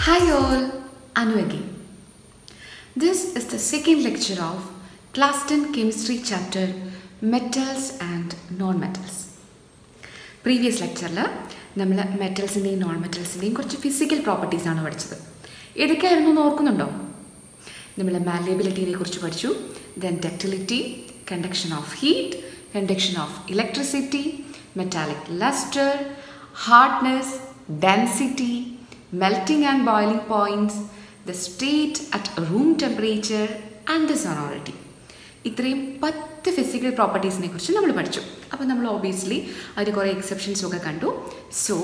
Hi all, Anu again. This is the second lecture of Class 10 Chemistry chapter Metals and Non-Metals. Previous ലെക്ചറിൽ നമ്മൾ മെറ്റൽസിന്റെയും non മെറ്റൽസിന്റെയും കുറച്ച് physical പ്രോപ്പർട്ടീസാണ് പഠിച്ചത് ഏതൊക്കെയായിരുന്നു എന്ന് ഓർക്കുന്നുണ്ടോ നമ്മൾ മാലിയബിലിറ്റിനെ കുറിച്ച് പഠിച്ചു then ductility conduction of heat conduction of electricity metallic lustre hardness density melting and boiling points, the state at room temperature and the sonority. ഇത്രയും പത്ത് ഫിസിക്കൽ പ്രോപ്പർട്ടീസിനെ കുറിച്ച് നമ്മൾ പഠിച്ചു. അപ്പോൾ നമ്മൾ ഓബിയസ്ലി അതിന് കുറേ എക്സെപ്ഷൻസും ഒക്കെ കണ്ടു. സോ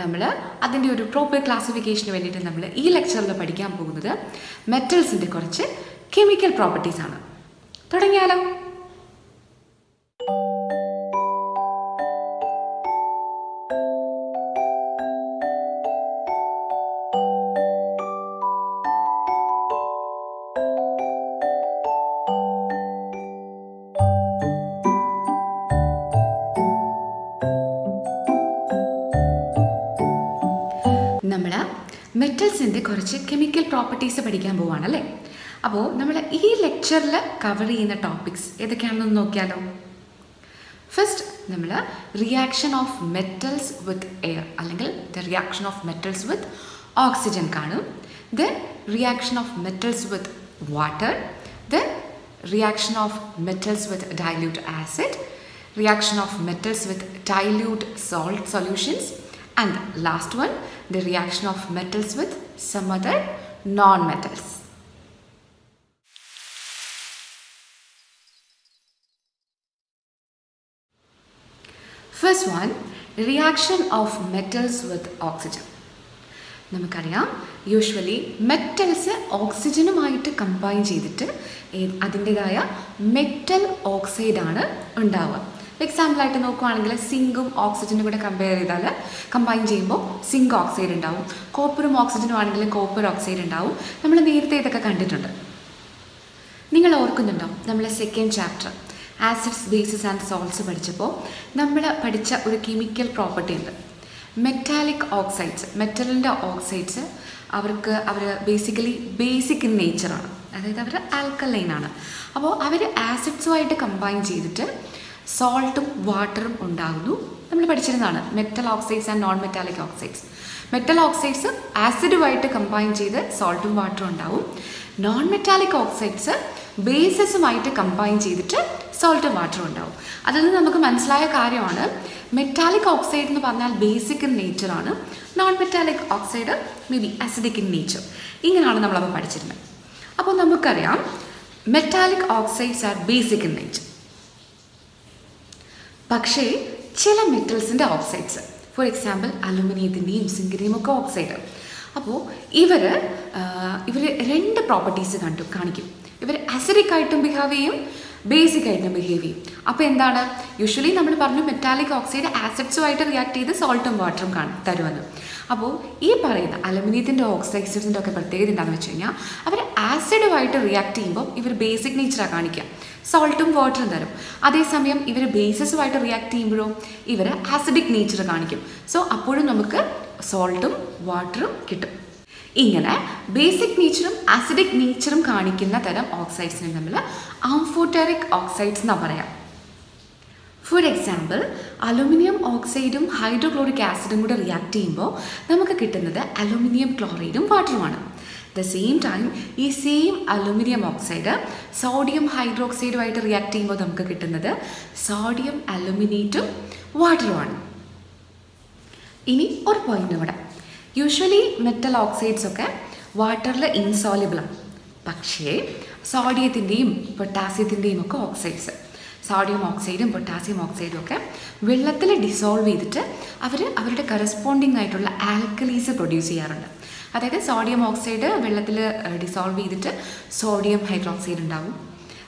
നമ്മൾ അതിന്റെ ഒരു പ്രോപ്പർ ക്ലാസിഫിക്കേഷന് വേണ്ടിയിട്ട് നമ്മൾ ഈ ലെക്ചറിൽ പഠിക്കാൻ പോകുന്നത് മെറ്റൽസിന്റെ കുറച്ച് കെമിക്കൽ പ്രോപ്പർട്ടീസാണ് തുടങ്ങിയാലോ? മെറ്റൽസിന്റെ കുറച്ച് കെമിക്കൽ പ്രോപ്പർട്ടീസ് പഠിക്കാൻ പോവാണല്ലേ? അപ്പോൾ നമ്മൾ ഈ ലെക്ചറിൽ കവർ ചെയ്യുന്ന ടോപ്പിക്സ് ഏതൊക്കെയാണെന്ന് നോക്കിയാലോ? ഫസ്റ്റ് നമ്മൾ reaction of metals with air അല്ലെങ്കിൽ the reaction of metals with oxygen കാണും. Then reaction of metals with water then reaction of metals with dilute acid reaction of metals with dilute salt solutions and last one the reaction of metals with some other non-metals. First one reaction of metals with oxygen നമുക്കറിയാം usually metals ഓക്സിജനുമായിട്ട് combine ചെയ്തിട്ട് അതിന്റെതായ metal ഓക്സൈഡാണ് ഉണ്ടാവുക. എക്സാമ്പിളായിട്ട് നോക്കുവാണെങ്കിൽ സിങ്കും ഓക്സിജനും കൂടെ compare ചെയ്താൽ combine ചെയ്യുമ്പോൾ സിങ്ക് ഓക്സൈഡ് ഉണ്ടാവും. കോപ്പറും ഓക്സിജനും ആണെങ്കിൽ കോപ്പർ ഓക്സൈഡ് ഉണ്ടാവും. നമ്മൾ നേരത്തെ ഇതൊക്കെ കണ്ടിട്ടുണ്ട്. നിങ്ങൾ ഓർക്കുന്നുണ്ടോ? നമ്മളെ second chapter acids bases and salts പഠിച്ചപ്പോൾ നമ്മൾ പഠിച്ച ഒരു കെമിക്കൽ പ്രോപ്പർട്ടി ഉണ്ട്. മെറ്റാലിക് ഓക്സൈഡ്സ് മെറ്റലിന്റെ ഓക്സൈഡ്സ് അവർക്ക് അവർ ബേസിക്കലി ബേസിക് ഇൻ നേച്ചറാണ് അതായത് അവർ ആൽക്കലൈൻ ആണ്. അപ്പോൾ അവർ ആസിഡ്സുമായിട്ട് കമ്പൈൻ ചെയ്തിട്ട് സോൾട്ടും വാട്ടറും ഉണ്ടാകുന്നു. നമ്മൾ പഠിച്ചിരുന്നതാണ് metal oxides and non metallic oxides metal oxides ആസിഡുമായിട്ട് combine ചെയ്ത് സോൾട്ടും വാട്ടറും ഉണ്ടാവും. നോൺ മെറ്റാലിക് ഓക്സൈഡ്സ് ബേസസുമായിട്ട് കമ്പൈൻ ചെയ്തിട്ട് സോൾട്ടും വാട്ടറും ഉണ്ടാവും. അതിൽ നിന്ന് നമുക്ക് മനസ്സിലായ കാര്യമാണ് മെറ്റാലിക് ഓക്സൈഡ് എന്ന് പറഞ്ഞാൽ basic in നേച്ചറാണ് non metallic oxide may be acidic in nature ഇങ്ങനെയാണ് നമ്മളപ്പോൾ പഠിച്ചിരുന്നത്. അപ്പോൾ നമുക്കറിയാം metallic oxides are basic in nature പക്ഷേ ചില മെറ്റൽസിന്റെ ഓക്സൈഡ്സ് ഫോർ എക്സാമ്പിൾ അലുമിനിയത്തിന്റെയും സിങ്കിന്റെയും ഒക്കെ ഓക്സൈഡ് അപ്പോൾ ഇവർ ഇവർ രണ്ട് പ്രോപ്പർട്ടീസ് കണ്ടു കാണിക്കും. ഇവർ അസിഡിക് ആയിട്ടും ബിഹേവ് ചെയ്യും ബേസിക് ആയിട്ട് ബിഹേവ് ചെയ്യും അപ്പോൾ എന്താണ്? യൂഷ്വലി നമ്മൾ പറഞ്ഞു മെറ്റാലിക് ഓക്സൈഡ് ആസിഡ്സുമായിട്ട് റിയാക്ട് ചെയ്ത് സോൾട്ടും വാട്ടറും കാണും തരുമെന്ന് അപ്പോൾ ഈ പറയുന്ന അലുമിനിയത്തിന്റെ ഓക്സൈഡ്സിന്റെ ഒക്കെ പ്രത്യേകത എന്താണെന്ന് വെച്ച് കഴിഞ്ഞാൽ അവർ ആസിഡുമായിട്ട് റിയാക്ട് ചെയ്യുമ്പോൾ ഇവർ ബേസിക് നേച്ചറാണ് കാണിക്കുക സോൾട്ടും വാട്ടറും തരും. അതേസമയം ഇവർ ബേസസുമായിട്ട് റിയാക്ട് ചെയ്യുമ്പോഴും ഇവർ ആസിഡിക് നേച്ചർ കാണിക്കും. സോ അപ്പോഴും നമുക്ക് സോൾട്ടും വാട്ടറും കിട്ടും. ഇങ്ങനെ ബേസിക് നേച്ചറും ആസിഡിക് നേച്ചറും കാണിക്കുന്ന തരം ഓക്സൈഡ്സിനെ നമ്മൾ ആംഫോട്ടറിക് ഓക്സൈഡ്സ് എന്നാണ് പറയാം. ഫോർ എക്സാമ്പിൾ അലുമിനിയം ഓക്സൈഡും ഹൈഡ്രോക്ലോറിക് ആസിഡും കൂടെ റിയാക്ട് ചെയ്യുമ്പോൾ നമുക്ക് കിട്ടുന്നത് അലുമിനിയം ക്ലോറൈഡും വാട്ടറുമാണ് ദ സെയിം ടൈം ഈ സെയിം അലുമിനിയം ഓക്സൈഡ് സോഡിയം ഹൈഡ്രോക്സൈഡുമായിട്ട് റിയാക്ട് ചെയ്യുമ്പോൾ നമുക്ക് കിട്ടുന്നത് സോഡിയം അലുമിനേറ്റും വാട്ടറുമാണ് ഇനി ഒരു പോയിന്റ് ഇവിടെ യൂഷ്വലി മെറ്റൽ ഓക്സൈഡ്സ് ഒക്കെ വാട്ടറിൽ ഇൻസോലിബിളാണ് പക്ഷേ സോഡിയത്തിന്റെയും പൊട്ടാസ്യത്തിന്റെയും ഒക്കെ ഓക്സൈഡ്സ് സോഡിയം ഓക്സൈഡും പൊട്ടാസ്യം ഓക്സൈഡും ഒക്കെ വെള്ളത്തിൽ ഡിസോൾവ് ചെയ്തിട്ട് അവർ അവരുടെ കറസ്പോണ്ടിങ് ആയിട്ടുള്ള ആൽക്കലീസ് പ്രൊഡ്യൂസ് ചെയ്യാറുണ്ട്. അതായത് സോഡിയം ഓക്സൈഡ് വെള്ളത്തിൽ ഡിസോൾവ് ചെയ്തിട്ട് സോഡിയം ഹൈഡ്രോക്സൈഡ് ഉണ്ടാവും.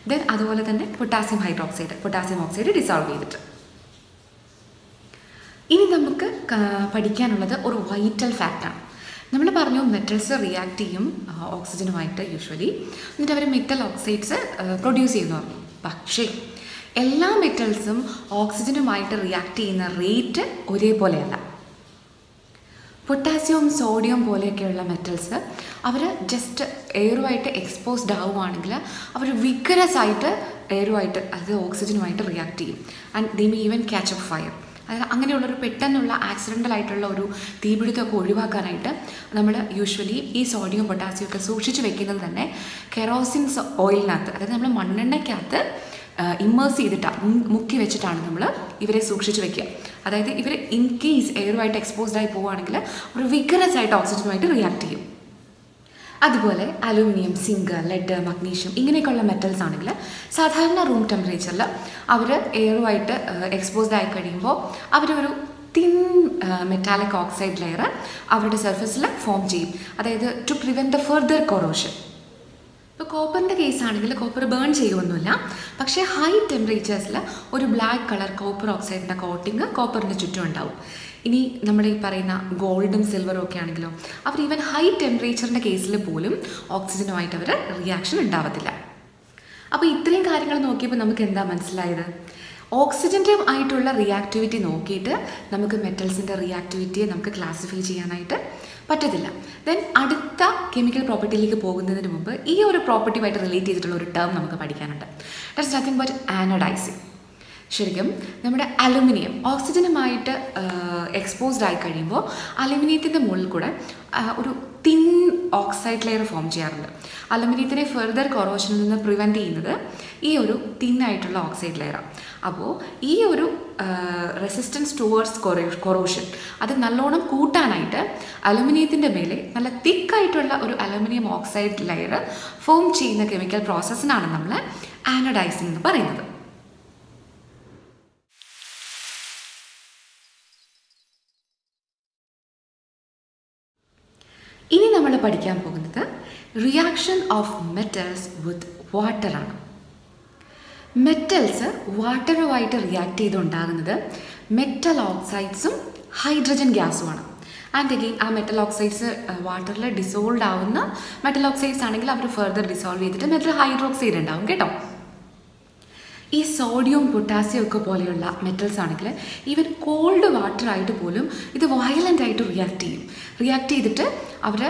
ദെൻ അതുപോലെ തന്നെ potassium hydroxide potassium oxide dissolve ചെയ്തിട്ട്. ഇനി നമുക്ക് പഠിക്കാനുള്ളത് ഒരു വൈറ്റൽ ഫാക്റ്റാണ് നമ്മൾ പറഞ്ഞു മെറ്റൽസ് റിയാക്ട് ചെയ്യും ഓക്സിജനുമായിട്ട് യൂഷ്വലി എന്നിട്ട് അവർ മെറ്റൽ ഓക്സൈഡ്സ് പ്രൊഡ്യൂസ് ചെയ്യുന്നു പക്ഷേ എല്ലാ മെറ്റൽസും ഓക്സിജനുമായിട്ട് റിയാക്ട് ചെയ്യുന്ന റേറ്റ് ഒരേപോലെയല്ല. പൊട്ടാസ്യവും സോഡിയം പോലെയൊക്കെയുള്ള മെറ്റൽസ് അവർ ജസ്റ്റ് എയറുമായിട്ട് എക്സ്പോസ്ഡ് ആവുകയാണെങ്കിൽ അവർ വിഗറസ് ആയിട്ട് എയറുമായിട്ട് അത് ഓക്സിജനുമായിട്ട് റിയാക്ട് ചെയ്യും. And they may even catch up fire അതായത് അങ്ങനെയുള്ളൊരു പെട്ടെന്നുള്ള ആക്സിഡന്റൽ ആയിട്ടുള്ള ഒരു തീപിടുത്തമൊക്കെ ഒഴിവാക്കാനായിട്ട് നമ്മൾ യൂഷ്വലി ഈ സോഡിയം പൊട്ടാസ്യം ഒക്കെ സൂക്ഷിച്ച് വെക്കുന്നത് തന്നെ കെറോസിൻ ഓയിലിനകത്ത് അതായത് നമ്മൾ മണ്ണെണ്ണയ്ക്കകത്ത് ഇമ്മേഴ്സ് ചെയ്തിട്ട് മുക്കി വെച്ചിട്ടാണ് നമ്മൾ ഇവരെ സൂക്ഷിച്ച് വെക്കുക. അതായത് ഇവർ ഇൻ കേസ് എയറുമായിട്ട് എക്സ്പോസ്ഡ് ആയി പോവുകയാണെങ്കിൽ ഒരു വിഗറസ് ആയിട്ട് ഓക്സിജനുമായിട്ട് റിയാക്ട് ചെയ്യും. അതുപോലെ അലൂമിനിയം സിങ്ക് ലെഡ് മഗ്നീഷ്യം ഇങ്ങനെയൊക്കെയുള്ള മെറ്റൽസ് ആണെങ്കിൽ സാധാരണ റൂം ടെമ്പറേച്ചറിൽ അവർ എയറുമായിട്ട് എക്സ്പോസ്ഡ് ആയി കഴിയുമ്പോൾ അവരൊരു തിൻ മെറ്റാലിക് ഓക്സൈഡ് ലെയർ അവരുടെ സർഫസിൽ ഫോം ചെയ്യും. അതായത് to prevent the further corrosion ഇപ്പോൾ കോപ്പറിന്റെ കേസാണെങ്കിൽ കോപ്പർ ബേൺ ചെയ്യുമൊന്നുമില്ല പക്ഷേ ഹൈ ടെമ്പറേച്ചേഴ്സിൽ ഒരു ബ്ലാക്ക് കളർ കോപ്പർ ഓക്സൈഡിന്റെ കോട്ടിങ് കോപ്പറിന് ചുറ്റും ഉണ്ടാവും. ഇനി നമ്മൾ ഈ പറയുന്ന ഗോൾഡും സിൽവറും ഒക്കെ ആണെങ്കിലോ അവർ ഈവൻ ഹൈ ടെമ്പറേച്ചറിന്റെ കേസിൽ പോലും ഓക്സിജനുമായിട്ട് അവർ റിയാക്ഷൻ ഉണ്ടാവത്തില്ല. അപ്പോൾ ഇത്രയും കാര്യങ്ങൾ നോക്കിയപ്പോൾ നമുക്ക് എന്താ മനസ്സിലായത്? ഓക്സിജന്റെ ആയിട്ടുള്ള റിയാക്ടിവിറ്റി നോക്കിയിട്ട് നമുക്ക് മെറ്റൽസിന്റെ റിയാക്ടിവിറ്റിയെ നമുക്ക് ക്ലാസിഫൈ ചെയ്യാനായിട്ട് പറ്റത്തില്ല. ദെൻ അടുത്ത കെമിക്കൽ പ്രോപ്പർട്ടിയിലേക്ക് പോകുന്നതിന് മുമ്പ് ഈ ഒരു പ്രോപ്പർട്ടിയുമായിട്ട് റിലേറ്റ് ചെയ്തിട്ടുള്ള ഒരു ടേം നമുക്ക് പഠിക്കാനുണ്ട്. ദറ്റ്സ് നത്തിങ് ബട്ട് ആനഡൈസിങ് ശരിക്കും നമ്മുടെ അലുമിനിയം ഓക്സിജനുമായിട്ട് എക്സ്പോസ്ഡ് ആയി കഴിയുമ്പോൾ അലുമിനിയത്തിന്റെ മുകളിൽ കൂടെ ഒരു തിൻ ഓക്സൈഡ് ലെയർ ഫോം ചെയ്യാറുണ്ട്. അലുമിനിയത്തിനെ ഫെർദർ കൊറോഷനിൽ നിന്ന് പ്രിവെന്റ് ചെയ്യുന്നത് ഈ ഒരു തിന്നായിട്ടുള്ള ഓക്സൈഡ് ലെയറാണ് അപ്പോൾ ഈ ഒരു റെസിസ്റ്റൻസ് ടുവേർഡ്സ് കൊറോ കൊറോഷൻ അത് നല്ലോണം കൂട്ടാനായിട്ട് അലുമിനിയത്തിന്റെ മേലെ നല്ല തിക്കായിട്ടുള്ള ഒരു അലുമിനിയം ഓക്സൈഡ് ലെയർ ഫോം ചെയ്യുന്ന കെമിക്കൽ പ്രോസസ്സിനാണ് നമ്മൾ ആനഡൈസിംഗ് എന്ന് പറയുന്നത് ഇനി നമ്മൾ പഠിക്കാൻ പോകുന്നത് റിയാക്ഷൻ ഓഫ് മെറ്റൽസ് വിത്ത് വാട്ടറാണ് മെറ്റൽസ് വാട്ടറുമായിട്ട് റിയാക്ട് ചെയ്തുണ്ടാകുന്നത് മെറ്റൽ ഓക്സൈഡ്സും ഹൈഡ്രജൻ ഗ്യാസുമാണ് ആൻഡ് അഗെയിൻ ആ മെറ്റൽ ഓക്സൈഡ്സ് വാട്ടറിൽ ഡിസോൾവ് ആവുന്ന മെറ്റൽ ഓക്സൈഡ്സ് ആണെങ്കിൽ അവർ ഫെർദർ ഡിസോൾവ് ചെയ്തിട്ട് മെറ്റൽ ഹൈഡ്രോക്സൈഡ് ഉണ്ടാവും കേട്ടോ. ഈ സോഡിയം പൊട്ടാസ്യം ഒക്കെ പോലെയുള്ള മെറ്റൽസ് ആണെങ്കിൽ ഈവൻ കോൾഡ് വാട്ടർ ആയിട്ട് പോലും ഇത് വയലന്റ് ആയിട്ട് റിയാക്ട് ചെയ്യും. റിയാക്ട് ചെയ്തിട്ട് അവർ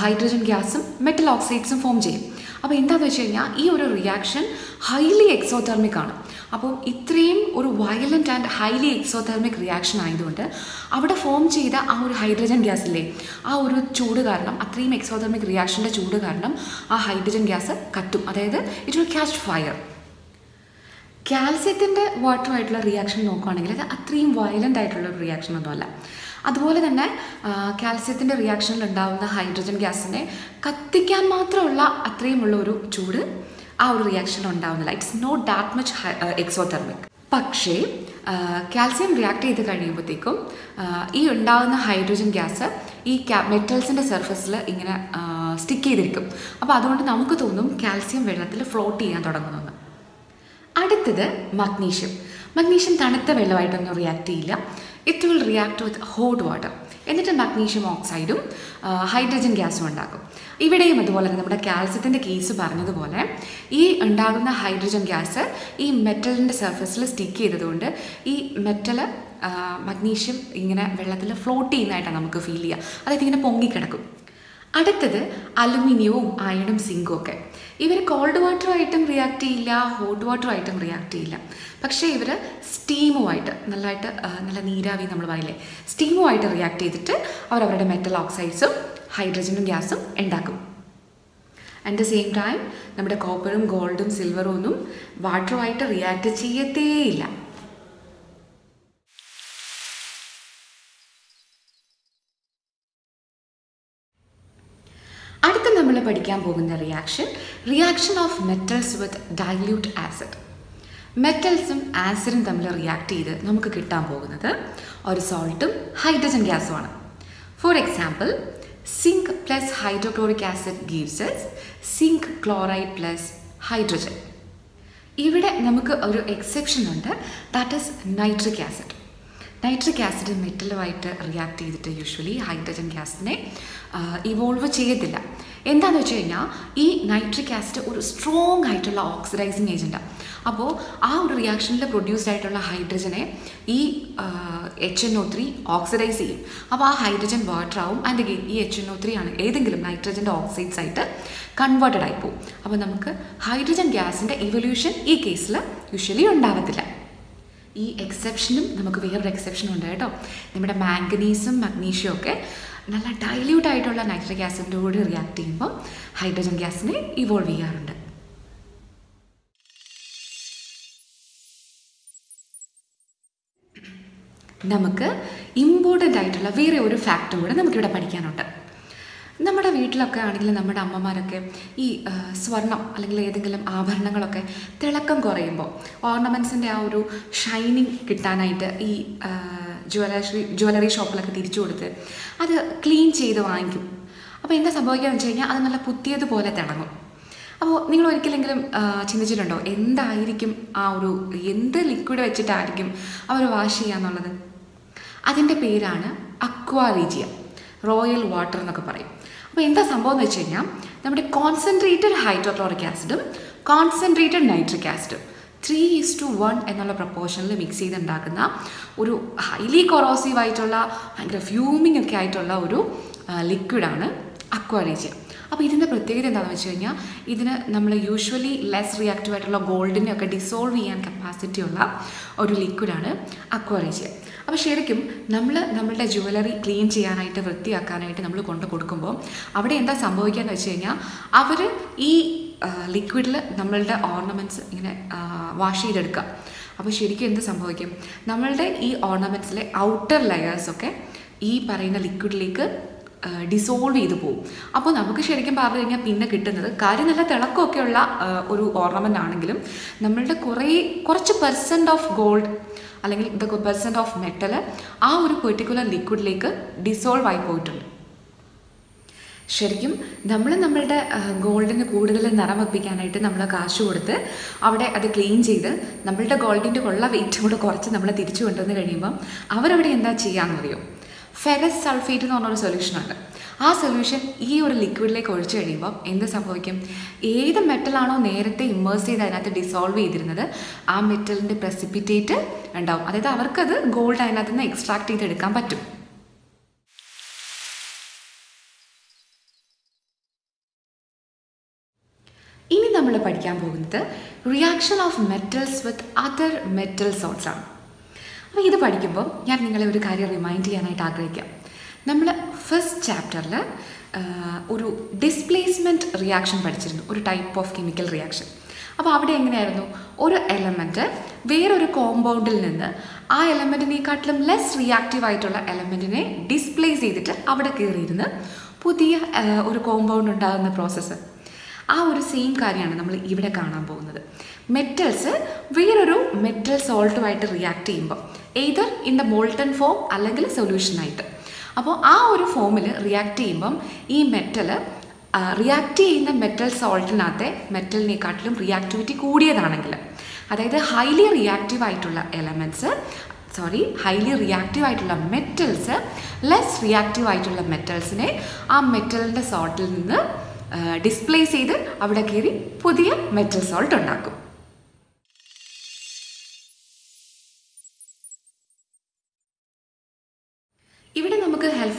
ഹൈഡ്രജൻ ഗ്യാസും മെറ്റൽ ഓക്സൈഡ്സും ഫോം ചെയ്യും. അപ്പോൾ എന്താണെന്ന് വെച്ച് കഴിഞ്ഞാൽ ഈ ഒരു റിയാക്ഷൻ ഹൈലി എക്സോതെർമിക് ആണ്. അപ്പോൾ ഇത്രയും ഒരു violent and highly exothermic reaction ആയതുകൊണ്ട് അവിടെ ഫോം ചെയ്ത ആ ഒരു ഹൈഡ്രജൻ ഗ്യാസില്ലേ ആ ഒരു ചൂട് കാരണം അത്രയും എക്സോതെർമിക് റിയാക്ഷന്റെ ചൂട് കാരണം ആ ഹൈഡ്രജൻ ഗ്യാസ് കത്തും. അതായത് ഇറ്റ് വിൽ ക്യാച്ച് ഫയർ കാൽസ്യത്തിന്റെ വാട്ടറുമായിട്ടുള്ള റിയാക്ഷൻ നോക്കുകയാണെങ്കിൽ അത് അത്രയും വയലന്റ് ആയിട്ടുള്ള റിയാക്ഷൻ ഒന്നുമല്ല. അതുപോലെ തന്നെ കാൽസ്യത്തിന്റെ റിയാക്ഷനിൽ ഉണ്ടാകുന്ന ഹൈഡ്രജൻ ഗ്യാസിനെ കത്തിക്കാൻ മാത്രമുള്ള അത്രയുമുള്ള ഒരു ചൂട് ആ ഒരു റിയാക്ഷൻ ഉണ്ടാവുന്നില്ല. It's not that much exothermic പക്ഷേ കാൽസ്യം റിയാക്ട് ചെയ്ത് കഴിയുമ്പോഴത്തേക്കും ഈ ഉണ്ടാകുന്ന ഹൈഡ്രജൻ ഗ്യാസ് ഈ മെറ്റൽസിന്റെ സർഫസിൽ ഇങ്ങനെ സ്റ്റിക്ക് ചെയ്തിരിക്കും. അപ്പോൾ അതുകൊണ്ട് നമുക്ക് തോന്നും കാൽസ്യം വെള്ളത്തിൽ ഫ്ലോട്ട് ചെയ്യാൻ തുടങ്ങുന്നു അടുത്തത് മഗ്നീഷ്യം. മഗ്നീഷ്യം തണുത്ത വെള്ളമായിട്ടൊന്നും റിയാക്ട് ചെയ്യില്ല. It will react with hot water എന്നിട്ട് മഗ്നീഷ്യം ഓക്സൈഡും ഹൈഡ്രജൻ ഗ്യാസും ഉണ്ടാക്കും. ഇവിടെയും അതുപോലെ തന്നെ നമ്മുടെ കാൽസ്യത്തിന്റെ കേസ് പറഞ്ഞതുപോലെ ഈ ഉണ്ടാകുന്ന ഹൈഡ്രജൻ ഗ്യാസ് ഈ മെറ്റലിന്റെ സർഫസിൽ സ്റ്റിക്ക് ചെയ്തതുകൊണ്ട് ഈ മെറ്റൽ മഗ്നീഷ്യം ഇങ്ങനെ വെള്ളത്തിൽ ഫ്ലോട്ട് ചെയ്യുന്നതായിട്ടാണ് നമുക്ക് ഫീൽ ചെയ്യുക. അതായത് ഇങ്ങനെ പൊങ്ങിക്കിടക്കും. അടുത്തത് അലുമിനിയവും അയണും സിങ്കും ഒക്കെ. ഇവർ കോൾഡ് വാട്ടറുമായിട്ടും റിയാക്ട് ചെയ്യില്ല ഹോട്ട് വാട്ടറുമായിട്ടും റിയാക്ട് ചെയ്യില്ല. പക്ഷേ ഇവർ സ്റ്റീമുമായിട്ട് നല്ലതായിട്ട് നല്ല നീരാവി നമ്മൾ പറയില്ലേ? സ്റ്റീമുമായിട്ട് റിയാക്ട് ചെയ്തിട്ട് അവർ അവരുടെ മെറ്റൽ ഓക്സൈഡ്സും ഹൈഡ്രജനും ഗ്യാസും ഉണ്ടാക്കും. അറ്റ് ദ സെയിം ടൈം നമ്മുടെ കോപ്പറും ഗോൾഡും സിൽവറും ഒന്നും വാട്ടറുമായിട്ട് റിയാക്ട് ചെയ്യത്തേയില്ല അടുത്ത നമ്മൾ പഠിക്കാൻ പോകുന്ന reaction reaction of metals with dilute acid മെറ്റൽസും ആസിഡും തമ്മിൽ റിയാക്ട് ചെയ്ത് നമുക്ക് കിട്ടാൻ പോകുന്നത് ഒരു സോൾട്ടും hydrogen ഗ്യാസുമാണ് for example zinc plus hydrochloric acid gives zinc chloride plus hydrogen ഇവിടെ നമുക്ക് ഒരു എക്സെപ്ഷൻ ഉണ്ട് that is nitric acid nitric acid മെറ്റലുമായിട്ട് react ചെയ്തിട്ട് യൂഷ്വലി ഹൈഡ്രജൻ ഗ്യാസിനെ ഇവോൾവ് ചെയ്യത്തില്ല. എന്താണെന്ന് വെച്ച് കഴിഞ്ഞാൽ ഈ നൈട്രിക് ആസിഡ് ഒരു സ്ട്രോങ് ആയിട്ടുള്ള ഓക്സിഡൈസിങ് ഏജന്റാണ് അപ്പോൾ ആ ഒരു റിയാക്ഷനിൽ പ്രൊഡ്യൂസ്ഡ് ആയിട്ടുള്ള ഹൈഡ്രജനെ ഈ H N O three oxidise ചെയ്യും. അപ്പോൾ ആ ഹൈഡ്രജൻ വാട്ടർ ആവും ആൻഡ് അഗെയിൻ ഈ എച്ച് എൻ ഒ ത്രീ ആണ് ഏതെങ്കിലും നൈട്രജന്റെ ഓക്സൈഡ്സ് ആയിട്ട് കൺവേർട്ടഡ് ആയി പോകും അപ്പോൾ നമുക്ക് ഹൈഡ്രജൻ ഗ്യാസിന്റെ ഇവല്യൂഷൻ ഈ കേസിൽ യൂഷ്വലി ഉണ്ടാവത്തില്ല. ഈ എക്സെപ്ഷനും നമുക്ക് വേറൊരു എക്സെപ്ഷനും ഉണ്ട് കേട്ടോ. നമ്മുടെ മാംഗനീസും മഗ്നീഷ്യവും ഒക്കെ നല്ല ഡൈല്യൂട്ട് ആയിട്ടുള്ള നൈട്രിക് ആസിഡിന്റെ കൂടെ റിയാക്ട് ചെയ്യുമ്പോൾ ഹൈഡ്രജൻ ഗ്യാസിനെ ഇവോൾവ് ചെയ്യാറുണ്ട്. നമുക്ക് ഇമ്പോർട്ടന്റ് ആയിട്ടുള്ള വേറെ ഒരു ഫാക്റ്റും കൂടെ നമുക്കിവിടെ പഠിക്കാനുണ്ട്. നമ്മുടെ വീട്ടിലൊക്കെ ആണെങ്കിൽ നമ്മുടെ അമ്മമാരൊക്കെ ഈ സ്വർണം അല്ലെങ്കിൽ ഏതെങ്കിലും ആഭരണങ്ങളൊക്കെ തിളക്കം കുറയുമ്പോൾ ഓർണമെന്റ്സിന്റെ ആ ഒരു ഷൈനിങ് കിട്ടാനായിട്ട് ഈ ജ്വല്ലറി ജ്വല്ലറി ഷോപ്പിലൊക്കെ തിരിച്ചു കൊടുത്ത് അത് ക്ലീൻ ചെയ്ത് വാങ്ങിക്കും. അപ്പോൾ എന്താ സംഭവിക്കുകയെന്ന് വെച്ച് കഴിഞ്ഞാൽ അത് നല്ല പുത്തിയതുപോലെ തിളങ്ങും. അപ്പോൾ നിങ്ങൾ ഒരിക്കലെങ്കിലും ചിന്തിച്ചിട്ടുണ്ടോ എന്തായിരിക്കും ആ ഒരു എന്ത് ലിക്വിഡ് വെച്ചിട്ടായിരിക്കും അവർ വാഷ് ചെയ്യാന്നുള്ളത്? അതിന്റെ പേരാണ് അക്വാറീജിയ റോയൽ വാട്ടർ എന്നൊക്കെ പറയും. അപ്പോൾ എന്താ സംഭവം എന്ന് വെച്ച് കഴിഞ്ഞാൽ നമ്മുടെ കോൺസെൻട്രേറ്റഡ് ഹൈഡ്രോക്ലോറിക് ആസിഡും കോൺസെൻട്രേറ്റഡ് നൈട്രിക് ആസിഡും ത്രീ ഈസ് ടു വൺ എന്നുള്ള പ്രപ്പോർഷനിൽ മിക്സ് ചെയ്തുണ്ടാക്കുന്ന ഒരു ഹൈലി കൊറോസീവ് ആയിട്ടുള്ള ഭയങ്കര ഫ്യൂമിംഗ് ഒക്കെ ആയിട്ടുള്ള ഒരു ലിക്വിഡാണ് അക്വാറീജിയ അപ്പോൾ ഇതിന്റെ പ്രത്യേകത എന്താണെന്ന് വെച്ച് കഴിഞ്ഞാൽ ഇതിന് നമ്മൾ യൂഷ്വലി ലെസ് റിയാക്റ്റീവ് ആയിട്ടുള്ള ഗോൾഡിനെയൊക്കെ ഡിസോൾവ് ചെയ്യാൻ കപ്പാസിറ്റി ഉള്ള ഒരു ലിക്വിഡാണ് അക്വാറീജിയ അപ്പോൾ ശരിക്കും നമ്മൾ നമ്മളുടെ ജുവലറി ക്ലീൻ ചെയ്യാനായിട്ട് വൃത്തിയാക്കാനായിട്ട് നമ്മൾ കൊണ്ട് കൊടുക്കുമ്പോൾ അവിടെ എന്താ സംഭവിക്കുക എന്ന് വെച്ച് കഴിഞ്ഞാൽ അവർ ഈ ലിക്വിഡിൽ നമ്മളുടെ ഓർണമെന്റ്സ് ഇങ്ങനെ വാഷ് ചെയ്തെടുക്കുക. അപ്പോൾ ശരിക്കും എന്ത് സംഭവിക്കും? നമ്മളുടെ ഈ ഓർണമെന്റ്സിലെ ഔട്ടർ ലെയേഴ്സൊക്കെ ഈ പറയുന്ന ലിക്വിഡിലേക്ക് ഡിസോൾവ് ചെയ്തു പോകും അപ്പോൾ നമുക്ക് ശരിക്കും പറഞ്ഞു കഴിഞ്ഞാൽ പിന്നെ കിട്ടുന്നത് കാര്യം നല്ല തിളക്കമൊക്കെയുള്ള ഒരു ഓർണമെന്റ് ആണെങ്കിലും നമ്മളുടെ കുറേ കുറച്ച് പെർസെന്റ് ഓഫ് ഗോൾഡ് അല്ലെങ്കിൽ ദ പെർസെന്റ് ഓഫ് മെറ്റൽ ആ ഒരു പെർട്ടിക്കുലർ ലിക്വിഡിലേക്ക് ഡിസോൾവ് ആയി പോയിട്ടുണ്ട്. ശരിക്കും നമ്മൾ നമ്മളുടെ ഗോൾഡിന് കൂടുതൽ നിറം വെപ്പിക്കാനായിട്ട് നമ്മൾ കാശ് കൊടുത്ത് അവിടെ അത് ക്ലീൻ ചെയ്ത് നമ്മളുടെ ഗോൾഡിന്റെ ഉള്ള വെയിറ്റ് കൂടെ കുറച്ച് നമ്മൾ തിരിച്ചു കൊണ്ടുവന്ന് കഴിയുമ്പം അവരവിടെ എന്താ ചെയ്യാമെന്നറിയോ ഫെറസ് സൾഫേറ്റ് എന്ന് പറഞ്ഞൊരു സൊല്യൂഷൻ ഉണ്ട്. ആ സൊല്യൂഷൻ ഈ ഒരു ലിക്വിഡിലേക്ക് ഒഴിച്ചു കഴിയുമ്പോൾ എന്ത് സംഭവിക്കും? ഏത് മെറ്റലാണോ നേരത്തെ ഇമ്മേഴ്സ് ചെയ്ത് അതിനകത്ത് ഡിസോൾവ് ചെയ്തിരുന്നത് ആ മെറ്റലിന്റെ പ്രസിപ്പിറ്റേറ്റ് ഉണ്ടാവും. അതായത് അവർക്കത് ഗോൾഡ് അതിനകത്ത് നിന്ന് എക്സ്ട്രാക്ട് ചെയ്തെടുക്കാൻ പറ്റും. ഇനി നമ്മൾ പഠിക്കാൻ പോകുന്നത് reaction of metals with other metal salts ആണ്. അപ്പോൾ ഇത് പഠിക്കുമ്പോൾ ഞാൻ നിങ്ങളെ ഒരു കാര്യം റിമൈൻഡ് ചെയ്യാനായിട്ട് ആഗ്രഹിക്കാം. നമ്മൾ ഫസ്റ്റ് ചാപ്റ്ററിൽ ഒരു ഡിസ്പ്ലേസ്മെന്റ് റിയാക്ഷൻ പഠിച്ചിരുന്നു. ഒരു ടൈപ്പ് ഓഫ് കെമിക്കൽ റിയാക്ഷൻ അപ്പോൾ അവിടെ എങ്ങനെയായിരുന്നു? ഒരു എലമെന്റ് വേറൊരു കോമ്പൗണ്ടിൽ നിന്ന് ആ എലമെന്റിനെക്കാട്ടിലും ലെസ് റിയാക്റ്റീവ് ആയിട്ടുള്ള എലമെന്റിനെ ഡിസ്പ്ലേസ് ചെയ്തിട്ട് അവിടെ കയറിയിരുന്ന് പുതിയ ഒരു കോമ്പൗണ്ട് ഉണ്ടാകുന്ന പ്രോസസ്സ് ആ ഒരു സെയിം കാര്യമാണ് നമ്മൾ ഇവിടെ കാണാൻ പോകുന്നത്. മെറ്റൽസ് വേറൊരു മെറ്റൽ സോൾട്ടുമായിട്ട് റിയാക്ട് ചെയ്യുമ്പോൾ either in the molten form അല്ലെങ്കിൽ സൊല്യൂഷനായിട്ട് അപ്പോൾ ആ ഒരു ഫോമിൽ റിയാക്ട് ചെയ്യുമ്പം ഈ മെറ്റൽ റിയാക്ട് ചെയ്യുന്ന മെറ്റൽ സോൾട്ടിനകത്തെ മെറ്റലിനെക്കാട്ടിലും റിയാക്ടിവിറ്റി കൂടിയതാണെങ്കിൽ അതായത് ഹൈലി റിയാക്റ്റീവ് ആയിട്ടുള്ള എലമെന്റ്സ് സോറി ഹൈലി റിയാക്റ്റീവ് ആയിട്ടുള്ള മെറ്റൽസ് ലെസ് റിയാക്റ്റീവ് ആയിട്ടുള്ള മെറ്റൽസിനെ ആ മെറ്റലിന്റെ സോൾട്ടിൽ നിന്ന് ഡിസ്പ്ലേസ് ചെയ്ത് അവിടെ കയറി പുതിയ മെറ്റൽ സോൾട്ട് ഉണ്ടാക്കും.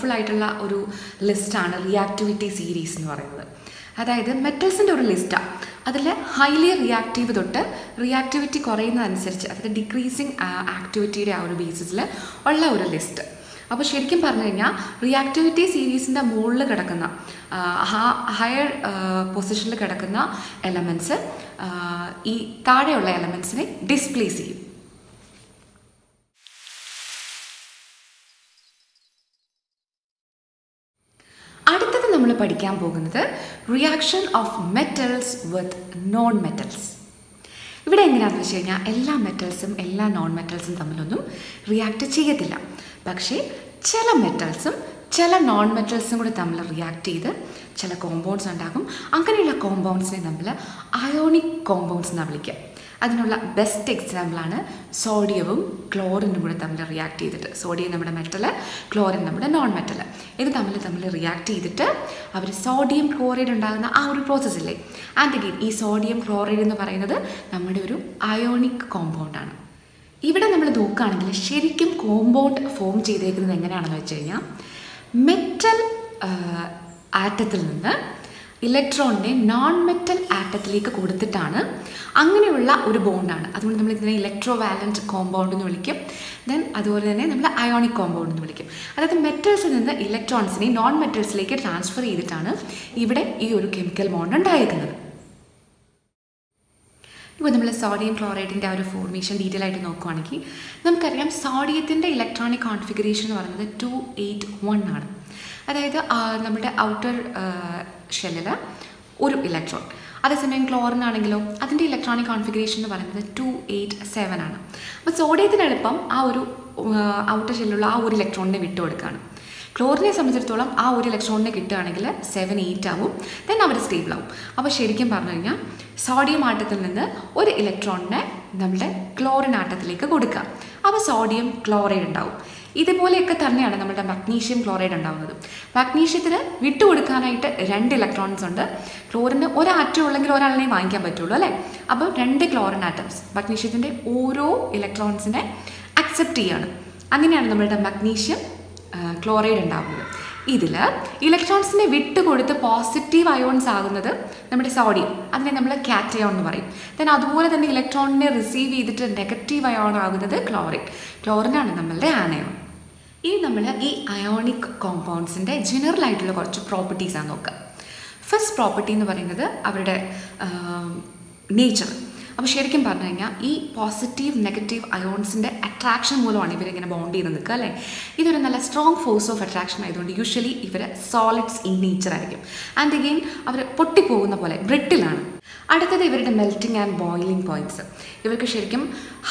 ഹെൽപ്ഫുൾ ആയിട്ടുള്ള ഒരു ലിസ്റ്റാണ് റിയാക്ടിവിറ്റി സീരീസ് എന്ന് പറയുന്നത്. അതായത് മെറ്റൽസിന്റെ ഒരു ലിസ്റ്റാണ് അതിൽ ഹൈലി റിയാക്റ്റീവ് തൊട്ട് റിയാക്ടിവിറ്റി കുറയുന്നതനുസരിച്ച് അതായത് ഡിക്രീസിങ് ആക്ടിവിറ്റിയുടെ ആ ഒരു ബേസിസിൽ ഉള്ള ഒരു ലിസ്റ്റ് അപ്പോൾ ശരിക്കും പറഞ്ഞു കഴിഞ്ഞാൽ റിയാക്ടിവിറ്റി സീരീസിന്റെ മുകളിൽ കിടക്കുന്ന ഹയർ പൊസിഷനിൽ കിടക്കുന്ന എലമെന്റ്സ് ഈ താഴെയുള്ള എലമെന്റ്സിനെ ഡിസ്പ്ലേസ് ചെയ്യും അടുത്തത് നമ്മൾ പഠിക്കാൻ പോകുന്നത് reaction of metals with non metals ഇവിടെ എങ്ങനെയാണെന്ന് വെച്ച് കഴിഞ്ഞാൽ എല്ലാ മെറ്റൽസും എല്ലാ നോൺ മെറ്റൽസും തമ്മിലൊന്നും റിയാക്ട് ചെയ്യത്തില്ല. പക്ഷേ ചില മെറ്റൽസും ചില നോൺ മെറ്റൽസും കൂടി തമ്മിൽ റിയാക്ട് ചെയ്ത് ചില കോമ്പൗണ്ട്സ് ഉണ്ടാകും. അങ്ങനെയുള്ള കോമ്പൗണ്ട്സിനെ നമ്മൾ അയോണിക് കോമ്പൗണ്ട്സ് എന്നാണ് വിളിക്കുക. അതിനുള്ള ബെസ്റ്റ് എക്സാമ്പിളാണ് സോഡിയവും ക്ലോറിനും കൂടെ തമ്മിൽ റിയാക്ട് ചെയ്തിട്ട്. സോഡിയം നമ്മുടെ മെറ്റൽ ക്ലോറിൻ നമ്മുടെ നോൺ മെറ്റൽ ഇത് തമ്മിൽ തമ്മിൽ റിയാക്ട് ചെയ്തിട്ട് അവർ സോഡിയം ക്ലോറൈഡ് ഉണ്ടാകുന്ന ആ ഒരു പ്രോസസ്സില്ലേ ആൻഡ് ഈ സോഡിയം ക്ലോറൈഡ് എന്ന് പറയുന്നത് നമ്മുടെ ഒരു അയോണിക് കോമ്പൗണ്ടാണ് ഇവിടെ നമ്മൾ നോക്കുകയാണെങ്കിൽ ശരിക്കും കോമ്പൗണ്ട് ഫോം ചെയ്തേക്കുന്നത് എങ്ങനെയാണെന്ന് വെച്ച് കഴിഞ്ഞാൽ മെറ്റൽ ആറ്റത്തിൽ നിന്ന് ഇലക്ട്രോണിനെ നോൺ മെറ്റൽ ആറ്റത്തിലേക്ക് കൊടുത്തിട്ടാണ് അങ്ങനെയുള്ള ഒരു ബോണ്ടാണ് അതുകൊണ്ട് നമ്മൾ ഇതിനെ ഇലക്ട്രോ വാലന്റ് കോമ്പൗണ്ട് എന്ന് വിളിക്കും. ദെൻ അതുപോലെ തന്നെ നമ്മൾ അയോണിക് കോമ്പൗണ്ട് എന്ന് വിളിക്കും. അതായത് മെറ്റൽസിൽ നിന്ന് ഇലക്ട്രോൺസിനെ നോൺ മെറ്റൽസിലേക്ക് ട്രാൻസ്ഫർ ചെയ്തിട്ടാണ് ഇവിടെ ഈ ഒരു കെമിക്കൽ ബോണ്ട് ഉണ്ടായിരിക്കുന്നത്. ഇപ്പോൾ നമ്മൾ സോഡിയം ക്ലോറൈഡിന്റെ ആ ഒരു ഫോർമേഷൻ ഡീറ്റെയിൽ ആയിട്ട് നോക്കുവാണെങ്കിൽ നമുക്കറിയാം സോഡിയത്തിന്റെ ഇലക്ട്രോണിക് കോൺഫിഗറേഷൻ എന്ന് പറയുന്നത് ടു എയ്റ്റ് വൺ ആണ്. അതായത് നമ്മുടെ ഔട്ടർ ഷെല്ലിൽ ഒരു ഇലക്ട്രോൺ അതേസമയം ക്ലോറിൻ ആണെങ്കിലോ അതിന്റെ ഇലക്ട്രോണിക് കോൺഫിഗറേഷൻ എന്ന് പറയുന്നത് ടു എയ്റ്റ് സെവൻ ആണ്. അപ്പോൾ സോഡിയത്തിന് എളുപ്പം ആ ഒരു ഔട്ടർ ഷെല്ലുള്ള ആ ഒരു ഇലക്ട്രോണിനെ വിട്ടുകൊടുക്കുകയാണ് ക്ലോറിനെ സംബന്ധിച്ചിടത്തോളം ആ ഒരു ഇലക്ട്രോണിനെ കിട്ടുകയാണെങ്കിൽ സെവൻ എയ്റ്റ് ആവും ദെൻ അവർ സ്റ്റേബിൾ ആവും. അപ്പോൾ ശരിക്കും പറഞ്ഞു കഴിഞ്ഞാൽ സോഡിയം ആട്ടത്തിൽ നിന്ന് ഒരു ഇലക്ട്രോണിനെ നമ്മുടെ ക്ലോറിൻ ആട്ടത്തിലേക്ക് കൊടുക്കുക. അപ്പോൾ സോഡിയം ക്ലോറൈഡ് ഉണ്ടാവും. ഇതുപോലെയൊക്കെ തന്നെയാണ് നമ്മുടെ മഗ്നീഷ്യം ക്ലോറൈഡ് ഉണ്ടാകുന്നത് മഗ്നീഷ്യത്തിന് വിട്ടുകൊടുക്കാനായിട്ട് രണ്ട് ഇലക്ട്രോൺസ് ഉണ്ട്. ക്ലോറിന് ഒരാറ്റം ഉള്ളെങ്കിൽ ഒരാളിനെ വാങ്ങിക്കാൻ പറ്റുള്ളൂ അല്ലേ? അപ്പോൾ രണ്ട് ക്ലോറിൻ ആറ്റംസ് മഗ്നീഷ്യത്തിന്റെ ഓരോ ഇലക്ട്രോൺസിനെ അക്സെപ്റ്റ് ചെയ്യാണ്. അങ്ങനെയാണ് നമ്മളുടെ മഗ്നീഷ്യം ക്ലോറൈഡ് ഉണ്ടാകുന്നത് ഇതിൽ ഇലക്ട്രോൺസിനെ വിട്ടുകൊടുത്ത് പോസിറ്റീവ് അയോൺസ് ആകുന്നത് നമ്മുടെ സോഡിയം അതിനെ നമ്മൾ കാറ്റയോൺ എന്ന് പറയും. ദെൻ അതുപോലെ തന്നെ ഇലക്ട്രോണിനെ റിസീവ് ചെയ്തിട്ട് നെഗറ്റീവ് അയോൺ ആകുന്നത് ക്ലോറിൻ. ക്ലോറിനാണ് നമ്മളുടെ ആനയോൺ ഇനി നമ്മൾ ഈ അയോണിക് കോമ്പൗണ്ട്സിന്റെ ജനറൽ ആയിട്ടുള്ള കുറച്ച് പ്രോപ്പർട്ടീസാണ് നോക്കുക ഫസ്റ്റ് പ്രോപ്പർട്ടി എന്ന് പറയുന്നത് അവരുടെ നേച്ചർ അപ്പോൾ ശരിക്കും പറഞ്ഞു കഴിഞ്ഞാൽ ഈ പോസിറ്റീവ് നെഗറ്റീവ് അയോൺസിന്റെ അട്രാക്ഷൻ മൂലമാണ് ഇവരിങ്ങനെ ബോണ്ട് ചെയ്ത് നിൽക്കുക അല്ലേ? ഇതൊരു നല്ല സ്ട്രോങ് ഫോഴ്സ് ഓഫ് അട്രാക്ഷൻ ആയതുകൊണ്ട് യൂഷ്വലി ഇവർ സോളിഡ്സ് ഇൻ നേച്ചർ ആയിരിക്കും. ആൻഡ് അഗെയിൻ അവർ പൊട്ടിപ്പോകുന്ന പോലെ ബ്രിട്ടിലാണ് അടുത്തത് ഇവരുടെ മെൽറ്റിംഗ് ആൻഡ് ബോയിലിംഗ് പോയിന്റ്സ് ഇവർക്ക് ശരിക്കും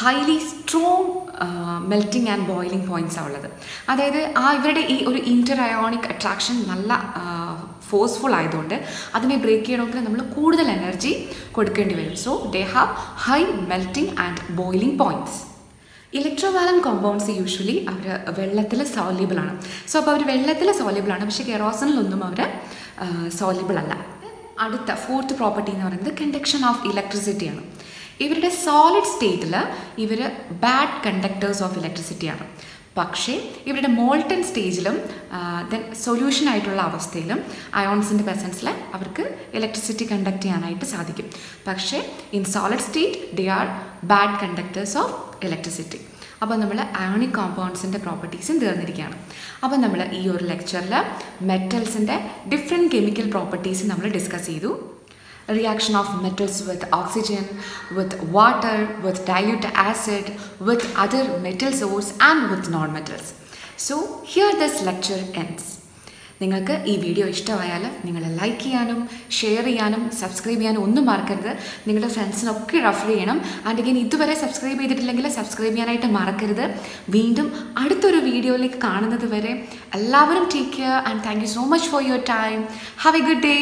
highly strong melting and boiling പോയിന്റ്സാണ് ഉള്ളത്. അതായത് ആ ഇവരുടെ ഈ ഒരു ഇന്റർ അയോണിക് അട്രാക്ഷൻ നല്ല ഫോഴ്സ്ഫുൾ ആയതുകൊണ്ട് അതിനെ ബ്രേക്ക് ചെയ്യണമെങ്കിൽ നമ്മൾ കൂടുതൽ എനർജി കൊടുക്കേണ്ടി വരും. So they have high melting and boiling points electrovalent compounds usually അവർ വെള്ളത്തിൽ സോലിബിൾ ആണ്. സോ അപ്പോൾ അവർ വെള്ളത്തിൽ സോലിബിൾ ആണ്. പക്ഷേ കെറോസനിലൊന്നും അവർ സോലിബിൾ അല്ല. അടുത്ത ഫോർത്ത് പ്രോപ്പർട്ടി എന്ന് പറയുന്നത് കണ്ടക്ഷൻ ഓഫ് ഇലക്ട്രിസിറ്റി ആണ്. ഇവരുടെ സോളിഡ് സ്റ്റേറ്റിൽ ഇവർ ബാഡ് കണ്ടക്ടേഴ്സ് ഓഫ് ഇലക്ട്രിസിറ്റിയാണ് പക്ഷേ ഇവരുടെ മോൾട്ടൺ സ്റ്റേജിലും ദെൻ സൊല്യൂഷൻ ആയിട്ടുള്ള അവസ്ഥയിലും അയോൺസിന്റെ പ്രസൻസിൽ അവർക്ക് ഇലക്ട്രിസിറ്റി കണ്ടക്ട് ചെയ്യാനായിട്ട് സാധിക്കും. പക്ഷേ in solid state they are bad conductors of electricity അപ്പോൾ നമ്മൾ അയോണിക് കോമ്പൗണ്ട്സിന്റെ പ്രോപ്പർട്ടീസും തീർന്നിരിക്കുകയാണ്. അപ്പോൾ നമ്മൾ ഈ ഒരു ലെക്ചറിൽ മെറ്റൽസിന്റെ ഡിഫറെന്റ് കെമിക്കൽ പ്രോപ്പർട്ടീസ് നമ്മൾ ഡിസ്കസ് ചെയ്തു. Reaction of metals with oxygen, with water, with dilute acid, with other metal source and with non-metals. So here this lecture ends. നിങ്ങൾക്ക് ഈ വീഡിയോ ഇഷ്ടമായാൽ നിങ്ങൾ ലൈക്ക് ചെയ്യാനും ഷെയർ ചെയ്യാനും സബ്സ്ക്രൈബ് ചെയ്യാനും ഒന്നും മറക്കരുത്. നിങ്ങളുടെ ഫ്രണ്ട്സിനൊക്കെ റഫർ ചെയ്യണം. ആൻഡ് ഇങ്ങനെ ഇതുവരെ സബ്സ്ക്രൈബ് ചെയ്തിട്ടില്ലെങ്കിൽ സബ്സ്ക്രൈബ് ചെയ്യാനായിട്ട് മറക്കരുത്. വീണ്ടും അടുത്തൊരു വീഡിയോയിലേക്ക് കാണുന്നത് വരെ എല്ലാവരും take care and thank you so much for your time have a good day